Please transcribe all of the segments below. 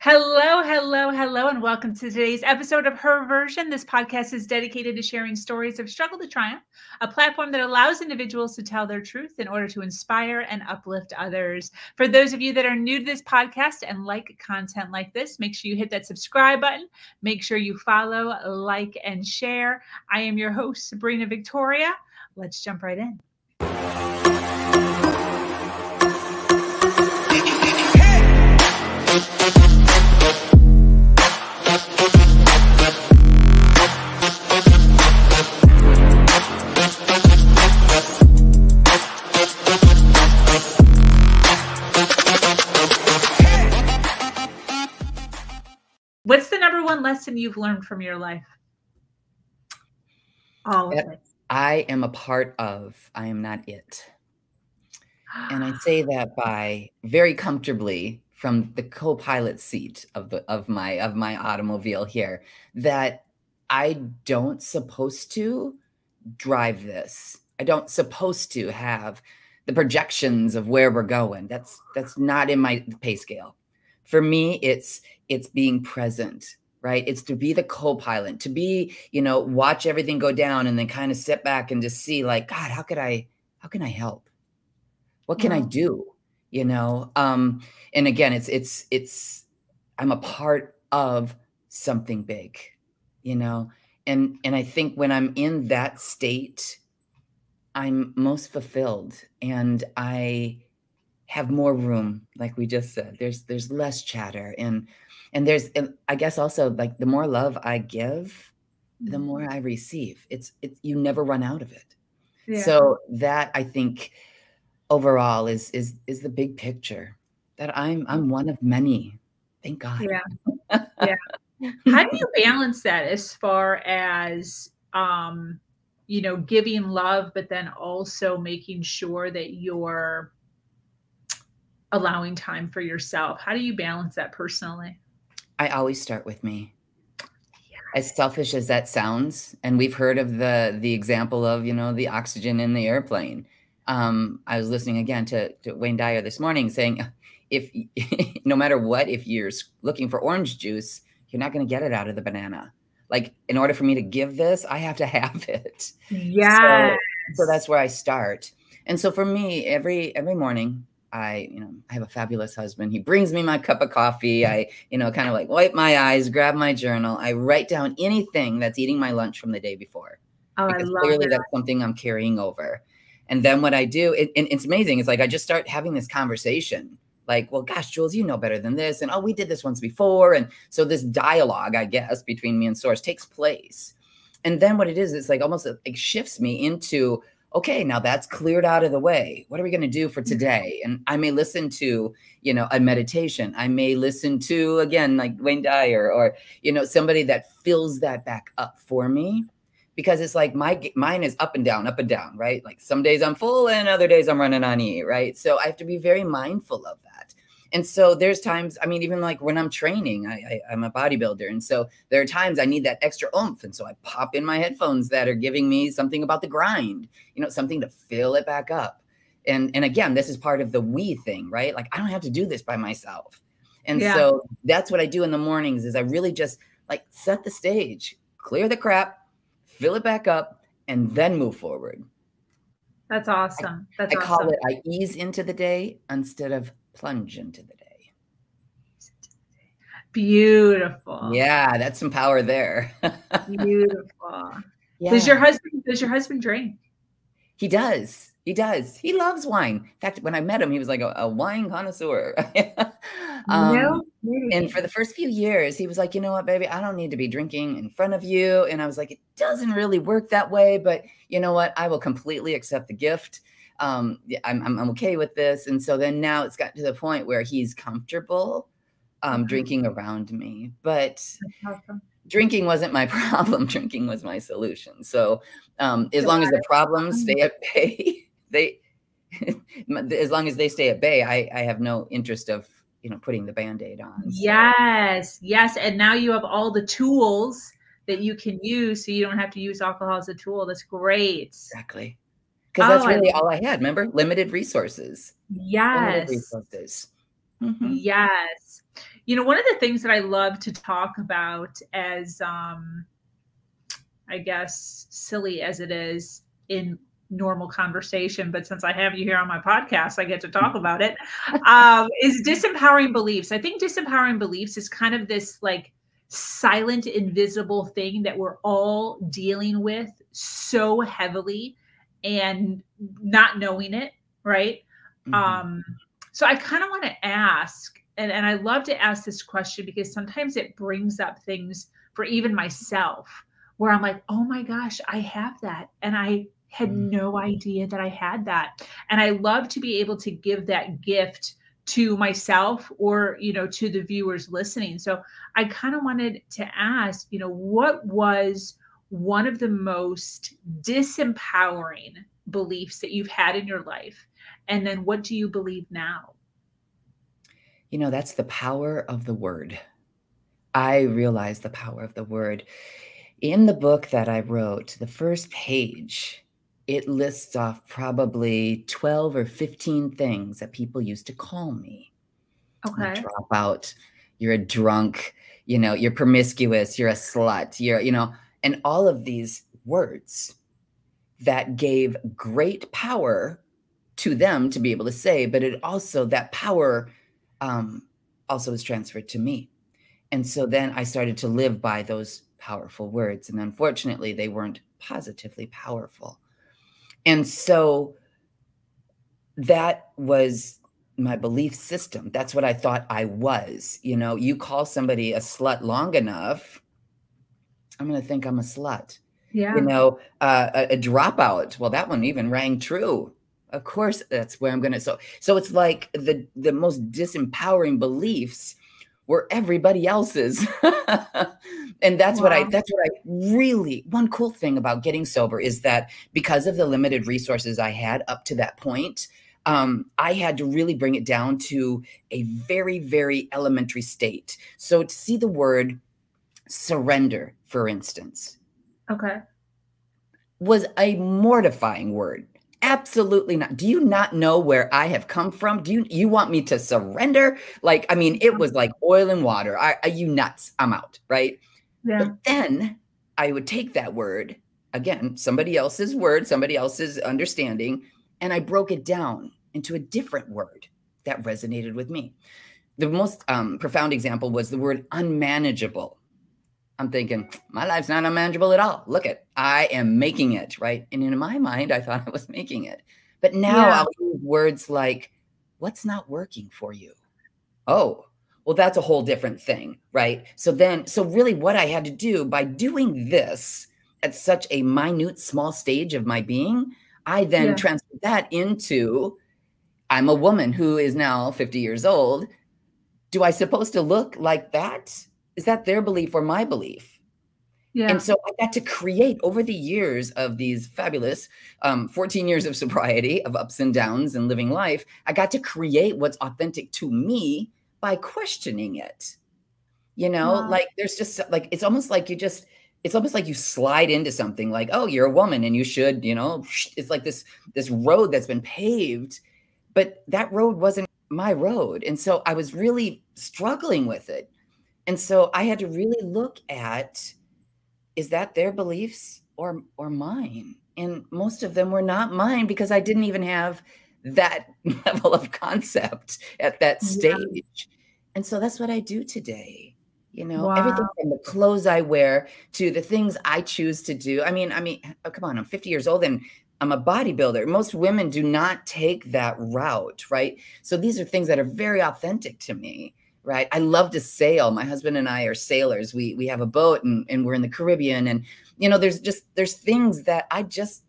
Hello, hello, hello, and welcome to today's episode of Her Version. This podcast is dedicated to sharing stories of struggle to triumph, a platform that allows individuals to tell their truth in order to inspire and uplift others. For those of you that are new to this podcast and like content like this, make sure you hit that subscribe button. Make sure you follow, like, and share. I am your host, Sabrina Victoria. Let's jump right in. You've learned from your life? All of it. I am a part of, I am not it. And I say that by very comfortably from the co-pilot seat of the of my of my automobile here that I don't supposed to drive this. I don't supposed to have the projections of where we're going. That's that's not in my pay scale. For me, it's it's being present, right? It's to be the co-pilot, to be, you know, watch everything go down and then kind of sit back and just see like, God, how could I how can I help? What can I do? You know, um, and again, it's it's it's I'm a part of something big, you know, and and I think when I'm in that state, I'm most fulfilled and I have more room, like we just said. There's there's less chatter and and there's I guess also like the more love I give, the more Mm-hmm. I receive. It's it's you never run out of it. Yeah. So that I think overall is is is the big picture that I'm I'm one of many. Thank God. Yeah. Yeah. How do you balance that as far as um you know giving love but then also making sure that you're allowing time for yourself? How do you balance that personally? I always start with me. As selfish as that sounds, and we've heard of the the example of you know the oxygen in the airplane. Um, I was listening again to, to Wayne Dyer this morning saying, if no matter what, if you're looking for orange juice, you're not going to get it out of the banana. Like in order for me to give this, I have to have it. Yes. so that's where I start. And so for me, every every morning, I you know I have a fabulous husband. He brings me my cup of coffee. I you know kind of like wipe my eyes, grab my journal. I write down anything that's eating my lunch from the day before oh, I because love clearly it. that's something I'm carrying over. And then what I do, it, and it's amazing. It's like I just start having this conversation. Like, well, gosh, Jewels, you know better than this. And oh, we did this once before. And so this dialogue, I guess, between me and Source takes place. And then what it is, it's like almost like shifts me into, okay, now that's cleared out of the way. What are we going to do for mm-hmm. today? And I may listen to, you know, a meditation. I may listen to, again, like Wayne Dyer or, you know, somebody that fills that back up for me because it's like my mine is up and down, up and down, right? Like some days I'm full and other days I'm running on E, right? So I have to be very mindful of that. And so there's times, I mean, even like when I'm training, I, I I'm a bodybuilder, and so there are times I need that extra oomph, and so I pop in my headphones that are giving me something about the grind, you know, something to fill it back up. And and again, this is part of the we thing, right? Like I don't have to do this by myself. And Yeah. so that's what I do in the mornings is I really just like set the stage, clear the crap, fill it back up, and then move forward. That's awesome. That's I awesome. call it I ease into the day instead of plunge into the day. Beautiful. Yeah, that's some power there. Beautiful. yeah. Does your husband does your husband drink? He does. He does. He loves wine. In fact, when I met him, he was like a, a wine connoisseur. Um, no. And for the first few years, he was like, you know what, baby, I don't need to be drinking in front of you. And I was like, it doesn't really work that way, but you know what? I will completely accept the gift. Um, yeah, I'm, I'm, I'm okay with this. And so then now it's got to the point where he's comfortable um, drinking around me. But awesome. drinking wasn't my problem. Drinking was my solution. So um, as long as the problems stay at bay, they, as long as they stay at bay, I, I have no interest of, you know, putting the band-aid on. So- Yes, yes. And now you have all the tools that you can use so you don't have to use alcohol as a tool. That's great. Exactly. Because that's Oh, I really love all I had. Remember, limited resources. Limited Yes. resources. Mhm. Yes. you know, one of the things that I love to talk about as, um, I guess, silly as it is in normal conversation, but since I have you here on my podcast, I get to talk about it. Um, is disempowering beliefs. I think disempowering beliefs is kind of this like silent, invisible thing that we're all dealing with so heavily and not knowing it, right? Mm-hmm. Um, so I kind of want to ask, and, and I love to ask this question because sometimes it brings up things for even myself where I'm like, oh my gosh, I have that. And I had mm. no idea that I had that. And I love to be able to give that gift to myself or you know to the viewers listening. So i kind of wanted to ask you know what was one of the most disempowering beliefs that you've had in your life? And then what do you believe now? You know that's the power of the word. I realize the power of the word. In the book that i wrote the first page it lists off probably 12 or 15 things that people used to call me. Okay. Drop out. You're a drunk, you know, you're promiscuous, you're a slut, you're, you know, and all of these words that gave great power to them to be able to say, but it also, that power um, also was transferred to me. And so then I started to live by those powerful words. And unfortunately, they weren't positively powerful. And so that was my belief system. That's what I thought I was. You know, you call somebody a slut long enough, I'm going to think I'm a slut. Yeah. You know, uh, a, a dropout. Well, that one even rang true. Of course, that's where I'm going to. So, so it's like the the most disempowering beliefs were everybody else's. and that's wow. what I that's what I really one cool thing about getting sober is that because of the limited resources I had up to that point, um, I had to really bring it down to a very, very elementary state. So to see the word surrender, for instance. Okay. Was a mortifying word absolutely not. Do you not know where i have come from? Do you you want me to surrender? Like i mean it was like oil and water. I, are you nuts i'm out right? Yeah. but then i would take that word again somebody else's word somebody else's understanding and i broke it down into a different word that resonated with me. The most um, profound example was the word unmanageable I'm thinking, my life's not unmanageable at all. Look at, I am making it, right? And in my mind, I thought I was making it. But now yeah. I'll use words like, what's not working for you? Oh, well, that's a whole different thing, right? So then, so really what I had to do by doing this at such a minute, small stage of my being, I then yeah. transferred that into I'm a woman who is now 50 years old. Do I supposed to look like that? Is that their belief or my belief? Yeah. And so I got to create over the years of these fabulous um, 14 years of sobriety, of ups and downs and living life. I got to create what's authentic to me by questioning it. You know, wow. like there's just like, it's almost like you just, it's almost like you slide into something like, oh, you're a woman and you should, you know, it's like this, this road that's been paved, but that road wasn't my road. And so I was really struggling with it and so I had to really look at is that their beliefs or or mine? And most of them were not mine because I didn't even have that level of concept at that stage. Yeah. And so that's what I do today. You know, wow. everything from the clothes I wear to the things I choose to do. I mean, I mean, oh, come on, I'm 50 years old and I'm a bodybuilder. Most women do not take that route, right? So these are things that are very authentic to me right? I love to sail. My husband and I are sailors. We we have a boat and, and we're in the Caribbean. And you know, there's just there's things that I just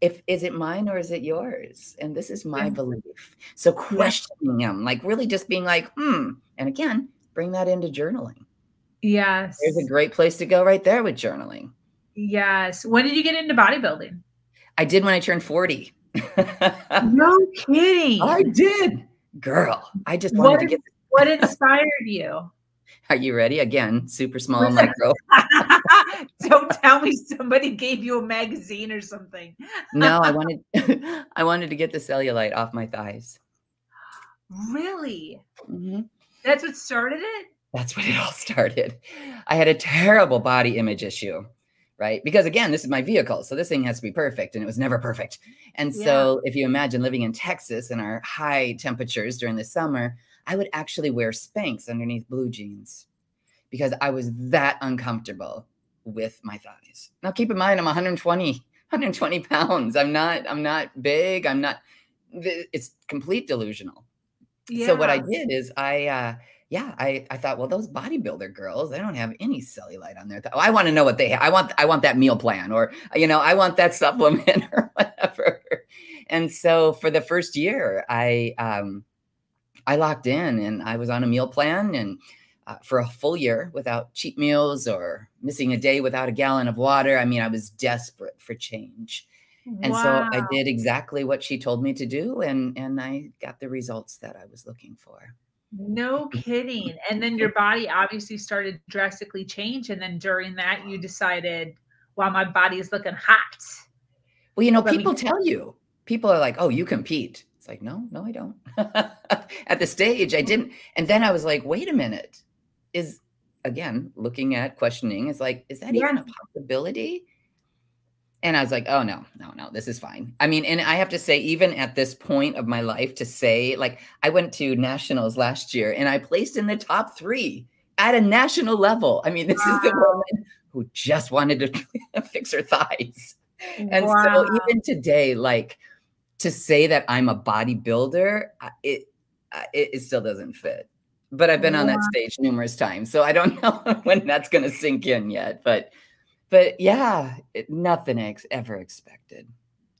if is it mine or is it yours? And this is my yeah. belief. So questioning them, like really just being like, hmm. And again, bring that into journaling. Yes. There's a great place to go right there with journaling. Yes. When did you get into bodybuilding? I did when I turned 40. no kidding. I did. Girl, I just wanted what to get what inspired you? Are you ready? Again, super small micro. Don't tell me somebody gave you a magazine or something. no, I wanted I wanted to get the cellulite off my thighs. Really? Mm-hmm. That's what started it? That's when it all started. I had a terrible body image issue, right? Because again, this is my vehicle. So this thing has to be perfect and it was never perfect. And yeah. so if you imagine living in Texas and our high temperatures during the summer, I would actually wear Spanx underneath blue jeans because I was that uncomfortable with my thighs. Now keep in mind I'm 120 120 pounds. I'm not I'm not big. I'm not it's complete delusional. Yeah. So what I did is I uh yeah, I, I thought, well, those bodybuilder girls, they don't have any cellulite on there. Oh, I want to know what they have. I want I want that meal plan or you know, I want that supplement or whatever. And so for the first year, I um I locked in and I was on a meal plan and uh, for a full year without cheat meals or missing a day without a gallon of water. I mean, I was desperate for change. And wow. so I did exactly what she told me to do and and I got the results that I was looking for. No kidding. And then your body obviously started drastically change. And then during that, you decided, wow, my body is looking hot. Well, you know, Let people tell you, people are like, oh, you compete. It's like, no, no, I don't. at the stage, I didn't. And then I was like, wait a minute. Is again looking at questioning, is like, is that yeah. even a possibility? And I was like, oh no, no, no, this is fine. I mean, and I have to say, even at this point of my life, to say, like, I went to nationals last year and I placed in the top three at a national level. I mean, this wow. is the woman who just wanted to fix her thighs. And wow. so even today, like to say that I'm a bodybuilder, it, it, it still doesn't fit. But I've been wow. on that stage numerous times, so I don't know when that's going to sink in yet. But but yeah, it, nothing ex- ever expected.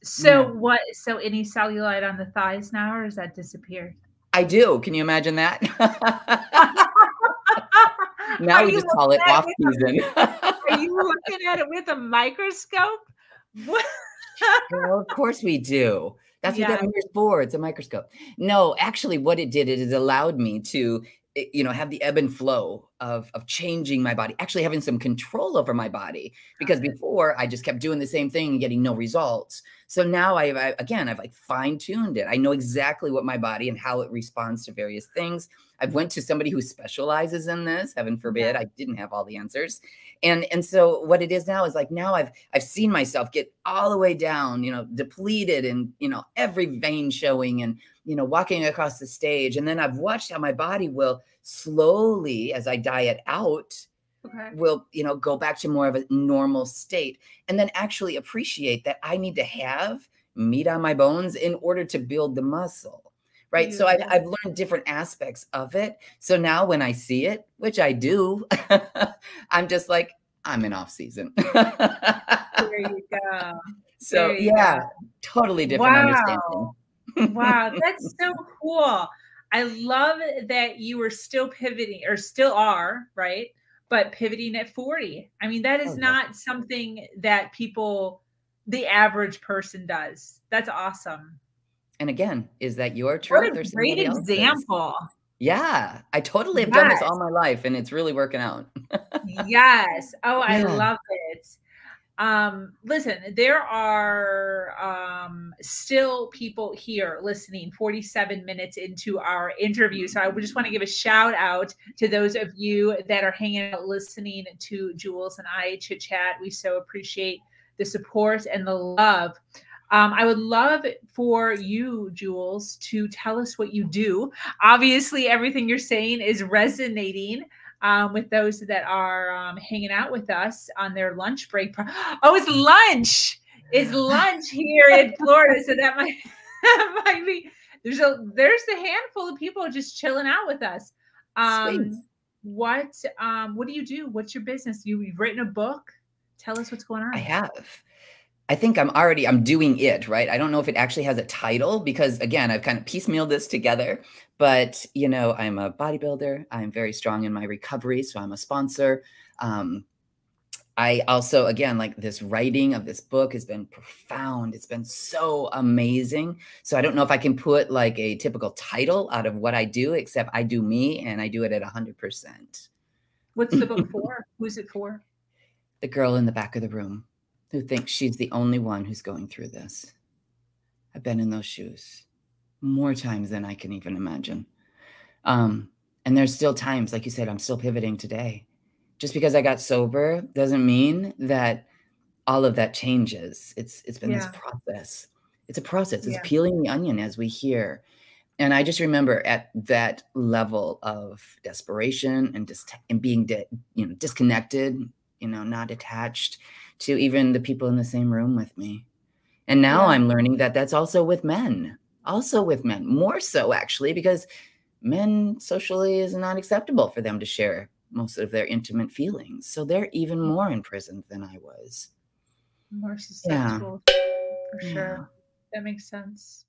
So no. what? So any cellulite on the thighs now, or has that disappeared? I do. Can you imagine that? now we just call it off season. are you looking at it with a microscope? well, of course we do. That's yeah. what that mirror's for. It's a microscope. No, actually, what it did, is it has allowed me to Eh, you know have the ebb and flow of of changing my body actually having some control over my body because before i just kept doing the same thing and getting no results so now I've I again i've like fine-tuned it i know exactly what my body and how it responds to various things i've went to somebody who specializes in this heaven forbid yeah. i didn't have all the answers and and so what it is now is like now i've i've seen myself get all the way down you know depleted and you know every vein showing and you know, walking across the stage. And then I've watched how my body will slowly, as I diet out, okay. will, you know, go back to more of a normal state. And then actually appreciate that I need to have meat on my bones in order to build the muscle. Right. So mm-hmm. I've, I've learned different aspects of it. So now when I see it, which I do, I'm just like, I'm in off season. there you go. So yeah, go. totally different wow. understanding wow, that's so cool. I love that you were still pivoting or still are, right? But pivoting at 40. I mean, that is oh, not something that people, the average person does. That's awesome. And again, is that your truth? What a great example. Yeah, I totally have yes. done this all my life and it's really working out. yes. Oh, I yeah. love it. Um, listen, there are um, still people here listening 47 minutes into our interview. So I just want to give a shout out to those of you that are hanging out listening to Jewels and I chit chat. We so appreciate the support and the love. Um, I would love for you, Jewels, to tell us what you do. Obviously, everything you're saying is resonating um, with those that are um, hanging out with us on their lunch break. Oh, it's lunch! It's lunch here in Florida, so that might that might be there's a there's a handful of people just chilling out with us. Um, what um, what do you do? What's your business? You, you've written a book. Tell us what's going on. I have. I think I'm already I'm doing it, right? I don't know if it actually has a title because again, I've kind of piecemealed this together, but you know, I'm a bodybuilder. I'm very strong in my recovery, so I'm a sponsor. Um, I also, again, like this writing of this book has been profound. It's been so amazing. So I don't know if I can put like a typical title out of what I do, except I do me and I do it at 100%. What's the book for? Who's it for? The girl in the back of the room who thinks she's the only one who's going through this. I've been in those shoes more times than I can even imagine. Um, And there's still times, like you said, I'm still pivoting today. Just because I got sober doesn't mean that all of that changes. It's it's been yeah. this process. It's a process. It's yeah. peeling the onion as we hear. And I just remember at that level of desperation and dis- and being di- you know disconnected, you know, not attached to even the people in the same room with me. And now yeah. I'm learning that that's also with men, also with men, more so actually, because men socially is not acceptable for them to share most of their intimate feelings. So they're even mm. more imprisoned than I was. More susceptible, yeah. for sure. Yeah. That makes sense.